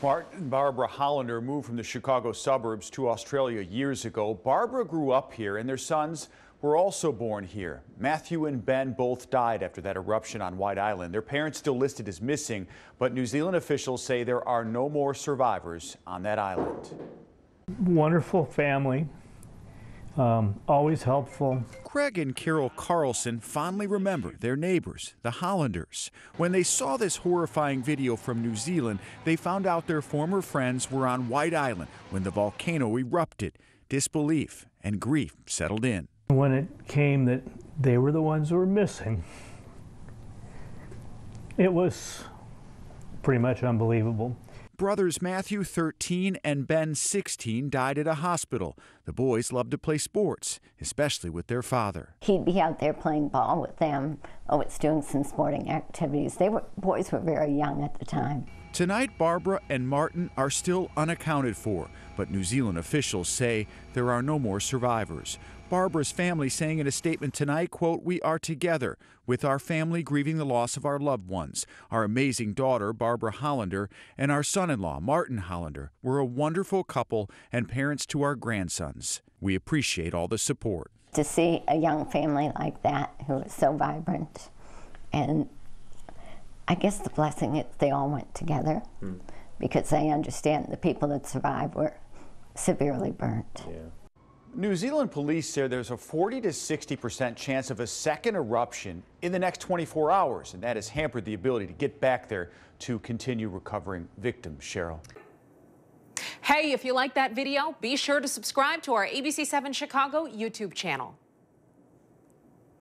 Martin and Barbara Hollander moved from the Chicago suburbs to Australia years ago. Barbara grew up here and their sons were also born here. Matthew and Ben both died after that eruption on White Island. Their parents still listed as missing, but New Zealand officials say there are no more survivors on that island. Wonderful family, um, always helpful. Craig and Carol Carlson fondly remember their neighbors, the Hollanders. When they saw this horrifying video from New Zealand, they found out their former friends were on White Island when the volcano erupted. Disbelief and grief settled in. When it came that they were the ones who were missing, it was pretty much unbelievable. Brothers Matthew, 13, and Ben, 16, died at a hospital. The boys loved to play sports, especially with their father. He'd be out there playing ball with them, oh, or was doing some sporting activities. They were boys were very young at the time. Tonight, Barbara and Martin are still unaccounted for, but New Zealand officials say there are no more survivors. Barbara's family saying in a statement tonight, quote, "We are together with our family grieving the loss of our loved ones. Our amazing daughter, Barbara Hollander, and our son-in-law, Martin Hollander, were a wonderful couple and parents to our grandsons. We appreciate all the support." To see a young family like that who is so vibrant and I guess the blessing is they all went together mm. because they understand the people that survived were severely burnt. Yeah. New Zealand police say there's a 40 to 60 percent chance of a second eruption in the next 24 hours, and that has hampered the ability to get back there to continue recovering victims. Cheryl. Hey, if you like that video, be sure to subscribe to our ABC7 Chicago YouTube channel.